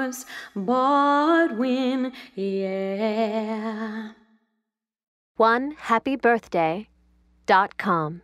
heart Baldwin, yeah. One happy birthday dot com.